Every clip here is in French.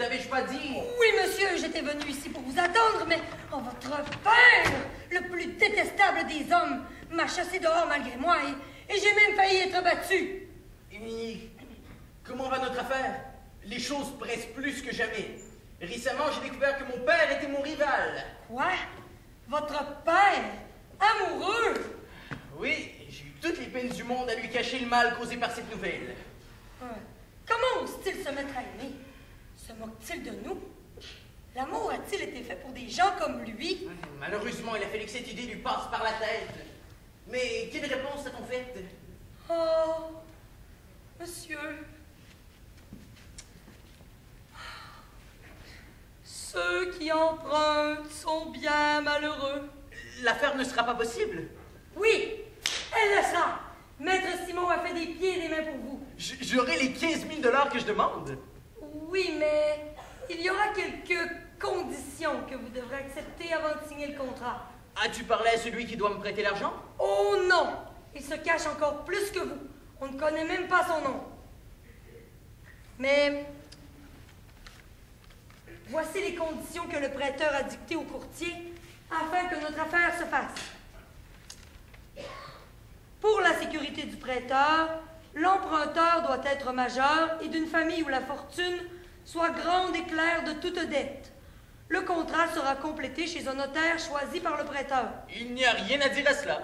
t'avais-je pas dit Oui, monsieur, j'étais venu ici pour vous attendre, mais oh, votre père, le plus détestable des hommes, m'a chassé dehors malgré moi et, et j'ai même failli être abattu. Et comment va notre affaire? Les choses pressent plus que jamais. Récemment, j'ai découvert que mon père était mon rival. Quoi? Votre père? Amoureux? Oui, j'ai eu toutes les peines du monde à lui cacher le mal causé par cette nouvelle. Euh, comment ose-t-il se mettre à aimer? Se moque-t-il de nous? L'amour a-t-il été fait pour des gens comme lui? Malheureusement, il a fallu que cette idée lui passe par la tête. Mais quelle réponse a-t-on faite? Oh, monsieur. Ceux qui empruntent sont bien malheureux. L'affaire ne sera pas possible. Oui, elle le sera. Maître Simon a fait des pieds et des mains pour vous. J'aurai les 15 000 dollars que je demande. Oui, mais il y aura quelques conditions que vous devrez accepter avant de signer le contrat. As-tu parlé à celui qui doit me prêter l'argent? Oh non! Il se cache encore plus que vous. On ne connaît même pas son nom. Mais voici les conditions que le prêteur a dictées au courtier afin que notre affaire se fasse. Pour la sécurité du prêteur, l'emprunteur doit être majeur et d'une famille où la fortune soit grande et claire de toute dette. Le contrat sera complété chez un notaire choisi par le prêteur. Il n'y a rien à dire à cela.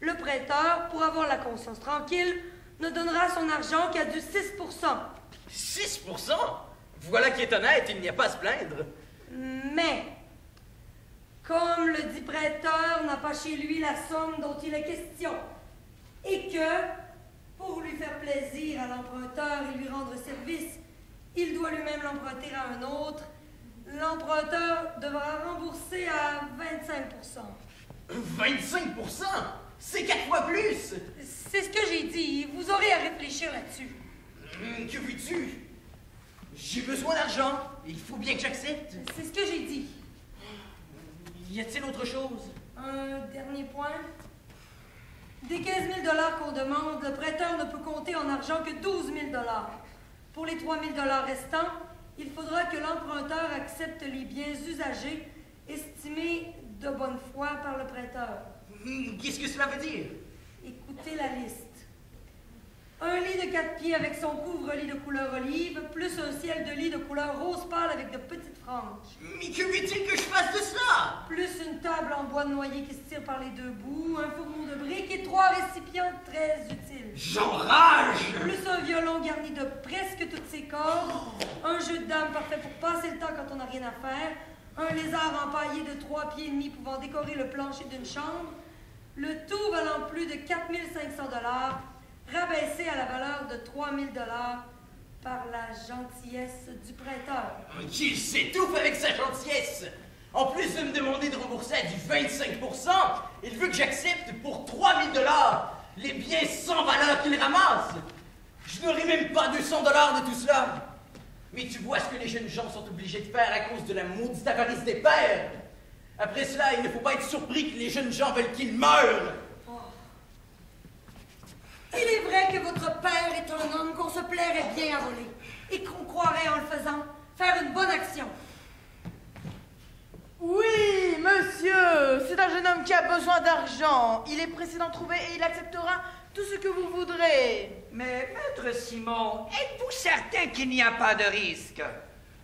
Le prêteur, pour avoir la conscience tranquille, ne donnera son argent qu'à du 6% 6% Voilà qui est honnête, il n'y a pas à se plaindre. Mais, comme le dit prêteur n'a pas chez lui la somme dont il est question, et que, pour lui faire plaisir à l'emprunteur et lui rendre service, il doit lui-même l'emprunter à un autre, l'emprunteur devra rembourser à 25% 25% C'est quatre fois plus C'est ce que j'ai dit. Vous aurez à réfléchir là-dessus. Hum, que veux-tu? J'ai besoin d'argent. Il faut bien que j'accepte. C'est ce que j'ai dit. Y a-t-il autre chose? Un dernier point? Des 15 000 qu'on demande, le prêteur ne peut compter en argent que 12 000 Pour les 3 000 restants, il faudra que l'emprunteur accepte les biens usagés estimés de bonne foi par le prêteur. Hmm, qu'est-ce que cela veut dire? Écoutez la liste. Un lit de quatre pieds avec son couvre-lit de couleur olive, plus un ciel de lit de couleur rose pâle avec de petites franges. Mais que veut-il que je fasse de cela? Plus une table en bois de noyer qui se tire par les deux bouts, un fourneau de briques et trois récipients très utiles. J'enrage! Plus un violon garni de presque toutes ses cordes, un jeu de dames parfait pour passer le temps quand on n'a rien à faire, un lézard empaillé de trois pieds et demi pouvant décorer le plancher d'une chambre, le tout valant plus de 4500 dollars rabaissé à la valeur de 3000 dollars par la gentillesse du prêteur. Qu'il s'étouffe avec sa gentillesse! En plus de me demander de rembourser à du 25% il veut que j'accepte pour 3000 dollars les biens sans valeur qu'il ramasse. Je n'aurai même pas 200 dollars de tout cela. Mais tu vois ce que les jeunes gens sont obligés de faire à cause de la maudite avarice des pères. Après cela, il ne faut pas être surpris que les jeunes gens veulent qu'ils meurent. Il est vrai que votre père est un homme qu'on se plairait bien à voler et qu'on croirait en le faisant faire une bonne action. Oui, monsieur, c'est un jeune homme qui a besoin d'argent. Il est pressé d'en trouver et il acceptera tout ce que vous voudrez. Mais, maître Simon, êtes-vous certain qu'il n'y a pas de risque?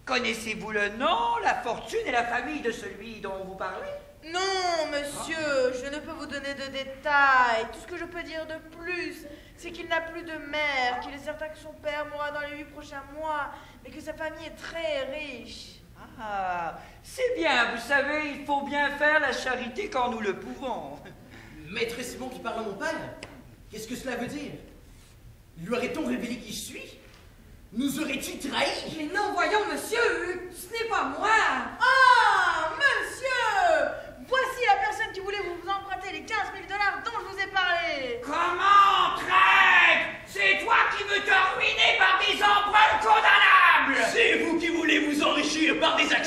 Connaissez-vous le nom, la fortune et la famille de celui dont vous parlez? Non, monsieur, je ne peux vous donner de détails. Tout ce que je peux dire de plus, c'est qu'il n'a plus de mère, qu'il est certain que son père mourra dans les huit prochains mois, mais que sa famille est très riche. Ah, c'est bien, vous savez, il faut bien faire la charité quand nous le pouvons. Maître Simon qui parle à mon père Qu'est-ce que cela veut dire? Lui aurait-on révélé qui je suis? Nous aurait-il trahi? Mais non, voyons, monsieur, ce n'est pas moi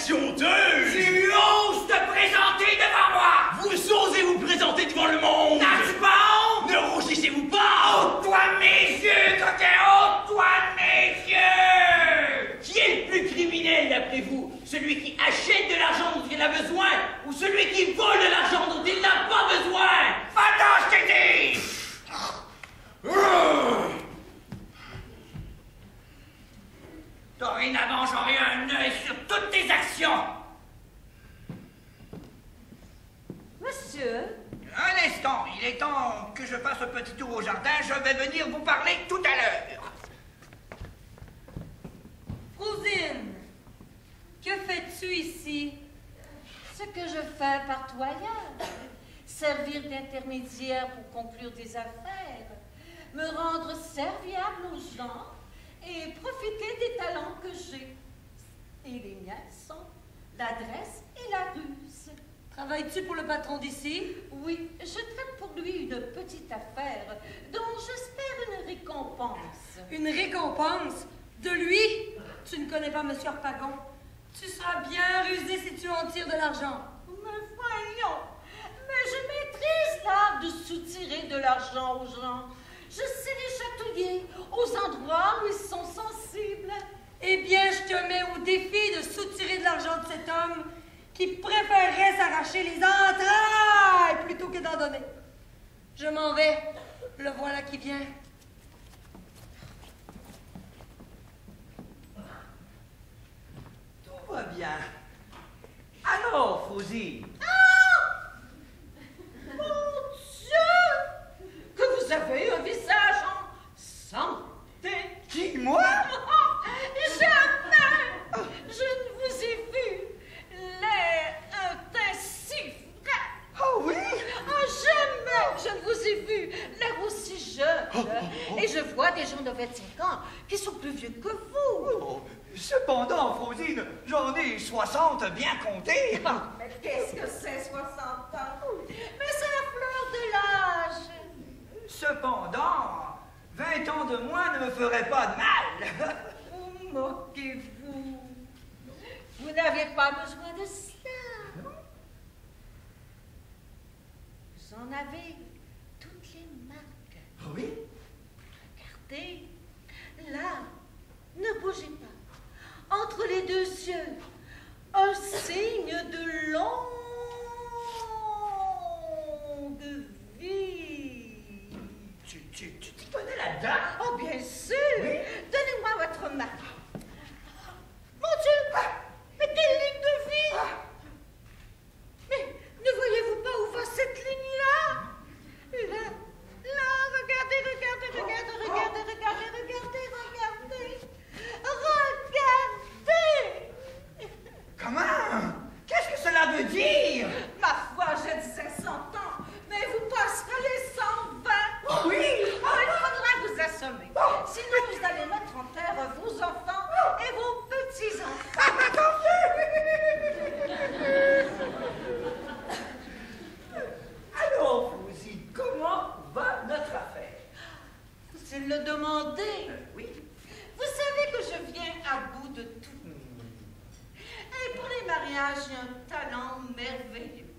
Tu oses te présenter devant moi! Vous osez vous présenter devant le monde! N'est-ce pas Ne rougissez-vous pas! Ôte-toi mes yeux, coquin! Ôte-toi mes yeux! Qui est le plus criminel, d'après vous? Celui qui achète de l'argent dont il a besoin ou celui qui vole de l'argent dont il n'a pas besoin? Va-t'en, je dit! Dorénavant, j'aurai un œil sur toutes tes actions. Monsieur Un instant, il est temps que je fasse un petit tour au jardin. Je vais venir vous parler tout à l'heure. Cousine, que fais-tu ici? Ce que je fais par toi servir d'intermédiaire pour conclure des affaires, me rendre serviable aux gens et profiter des talents que j'ai. Et les miens sont l'adresse et la ruse. Travailles-tu pour le patron d'ici? Oui, je traite pour lui une petite affaire dont j'espère une récompense. Une récompense? De lui? Tu ne connais pas M. Arpagon? Tu seras bien rusé si tu en tires de l'argent. Mais voyons, mais je maîtrise l'art de soutirer de l'argent aux gens. Je sais les chatouiller aux endroits où ils sont sensibles. Eh bien, je te mets au défi de soutirer de l'argent de cet homme qui préférerait s'arracher les entrailles plutôt que d'en donner. Je m'en vais. Le voilà qui vient. Tout va bien. Alors, Frousine, Mon Dieu! Que vous avez un visage en santé! qui, moi Jamais! Je ne vous ai vu l'air un teint si frais! Oh oui Ah, jamais je ne vous ai vu l'air aussi jeune! Et je vois des gens de 25 ans qui sont plus vieux que vous! Oh, Cependant, Frousine, j'en ai 60 bien comptés. Mais qu'est-ce que c'est 60 ans? Mais c'est la fleur de l'âge! Cependant, 20 ans de moins ne me ferait pas de mal. Vous moquez-vous? Vous n'avez pas besoin de cela. Vous en avez toutes les marques. Oui? Là, ne bougez pas. Entre les deux yeux, un signe de longue vie. Tu, tu, tu t'y connais là-dedans Oh, bien sûr. Oui. Donnez-moi votre main. Mon Dieu, mais quelle ligne de vie Mais ne voyez-vous pas où va cette ligne-là Là, là, regardez, regardez, regardez, regardez, regardez, regardez, regardez. Regardez Comment Qu'est-ce que cela veut dire Ma foi, je disais 100 ans, mais vous passerez les 120. Oui Oh, il faudra vous assommer. Sinon, vous allez mettre en terre vos enfants et vos petits-enfants. Alors, Frousine, comment va notre affaire Vous le demandez. Euh, Oui. Vous savez que je viens à bout de tout. Et pour les mariages, j'ai un talent merveilleux.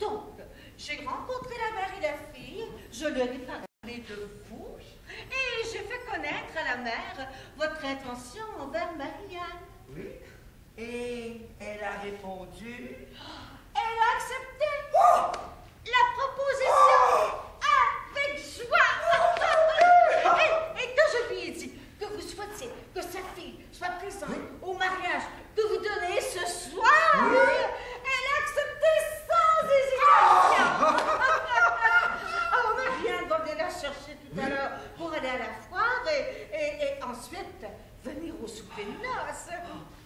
Donc, j'ai rencontré la mère et la fille, je leur ai parlé de vous, et j'ai fait connaître à la mère votre intention envers Marianne. Oui. Et elle a répondu Elle a accepté la proposition joie. et, et quand je lui ai dit que vous souhaitiez que sa fille soit présente au mariage que vous donnez ce soir, elle a accepté sans hésitation. oh, Marianne va venir la chercher tout à l'heure pour aller à la foire et, et- et ensuite venir au souper de noces.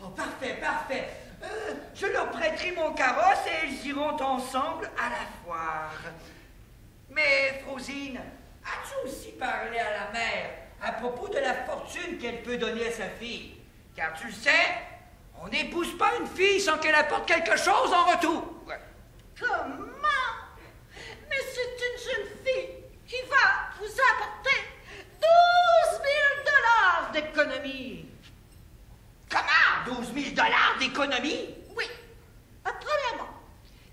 Oh, parfait, parfait. Euh, je leur prêterai mon carrosse et ils iront ensemble à la foire. Frosine, as-tu aussi parlé à la mère à propos de la fortune qu'elle peut donner à sa fille? Car tu le sais, on n'épouse pas une fille sans qu'elle apporte quelque chose en retour. Comment? Mais c'est une jeune fille qui va vous apporter 12 000 dollars d'économie. Comment? 12 000 dollars d'économie?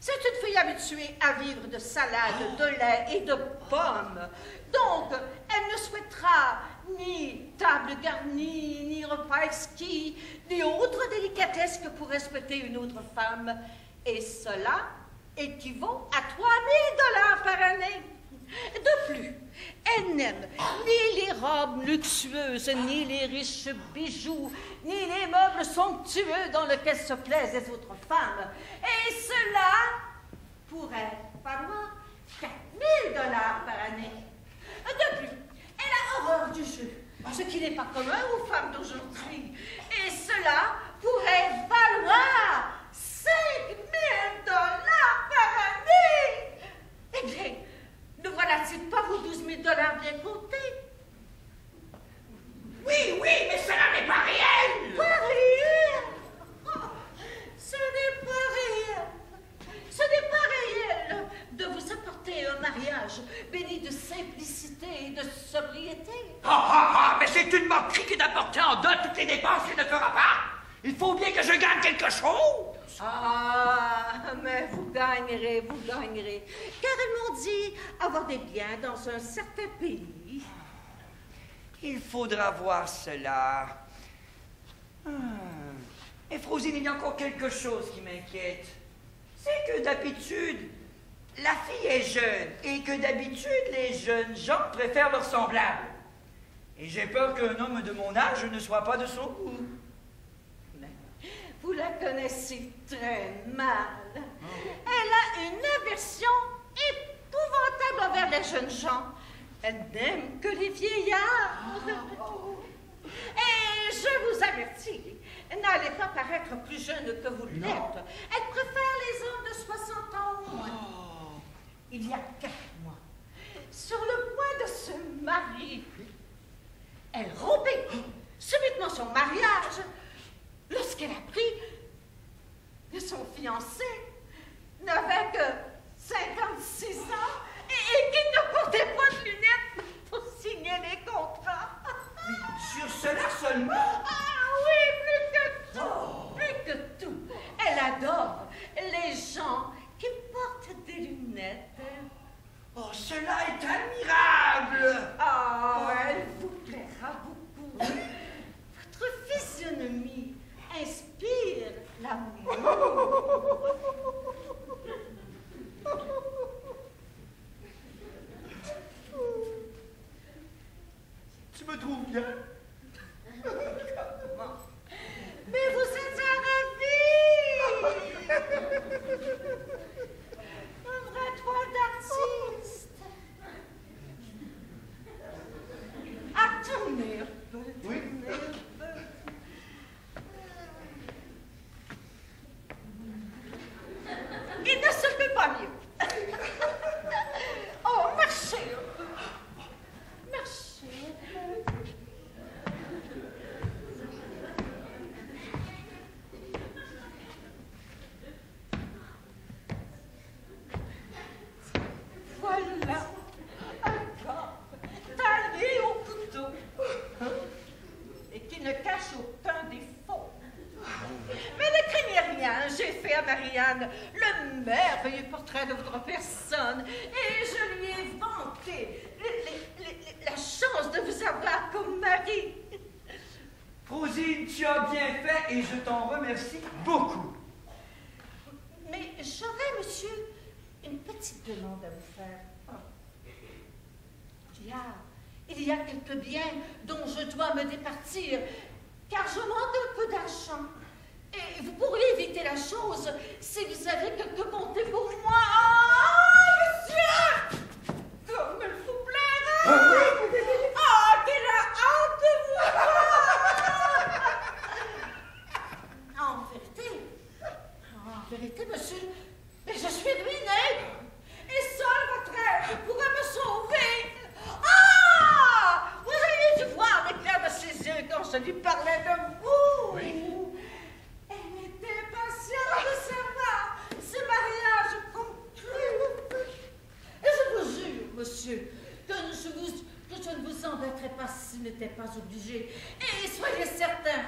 C'est une fille habituée à vivre de salade, de lait et de pommes. Donc, elle ne souhaitera ni table garnie, ni repas exquis, ni autre délicatesse que pourrait souhaiter une autre femme. Et cela équivaut à 3 000 dollars par année. De plus, elle n'aime ni les robes luxueuses, ni les riches bijoux, ni les meubles somptueux dans lesquels se plaisent les autres femmes. Et cela pourrait valoir 4 000 dollars par année. De plus, elle a horreur du jeu, ce qui n'est pas commun aux femmes d'aujourd'hui. Mariage béni de simplicité et de sobriété. Ah, ah, ah, mais c'est une moquerie que d'apporter en dot toutes les dépenses qu'il ne fera pas Il faut bien que je gagne quelque chose Ah, mais vous gagnerez, vous gagnerez. Car elles m'ont dit avoir des biens dans un certain pays. Il faudra voir cela. Ah. Et Frosine, il y a encore quelque chose qui m'inquiète. C'est que d'habitude, la fille est jeune et que d'habitude, les jeunes gens préfèrent leurs semblables. Et j'ai peur qu'un homme de mon âge ne soit pas de son goût. Mais vous la connaissez très mal. Elle a une aversion épouvantable envers les jeunes gens. Elle n'aime que les vieillards. Et je vous avertis, n'allez pas paraître plus jeune que vous l'êtes. Elle préfère les hommes de 60 ans au moins. Il y a quatre mois, sur le point de se marier, elle rompait subitement son mariage lorsqu'elle a appris que son fiancé n'avait que 56 ans et, et qu'il ne portait pas de lunettes pour signer les contrats. Sur cela seulement Ah oui, plus que tout, plus que tout. Elle adore les gens qui portent Oh, cela est admirable Ah, elle vous plaira beaucoup. Votre physionomie inspire l'amour. Tu me trouves bien Mais vous êtes un ravi Un vrai toit d'artiste Attendez un peu, Oui. attendez un peu. Il ne se fait pas mieux. Oh, marchez un peu. Marchez un peu. Voilà un corps taillé au couteau et qui ne cache aucun défaut. Mais ne craignez rien, j'ai fait à Le merveilleux portrait de votre personne et je lui ai vanté les- les- les- la chance de vous avoir comme mari. Frosine, tu as bien fait et je t'en remercie beaucoup. Mais j'aurais, monsieur, une petite demande à vous faire. Il y a, il y a quelques biens dont je dois me départir, car je manque un peu d'argent. Et vous pourriez éviter la chose si vous avez quelques bontés pour moi. Ah, monsieur! Comme il vous plaira! Ah, quelle hâte de vous voir! En vérité, en vérité, monsieur, mais je suis ruinée. Et seul votre aide pourrait me sauver. Ah! Vous auriez dû voir l'éclair de ses yeux quand je lui parlais de vous. Elle était patiente de savoir ce mariage conclu. Et je vous jure, monsieur, que je, ne vous embêterai pas si ce n'était pas obligé. Et soyez certain